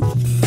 Bye.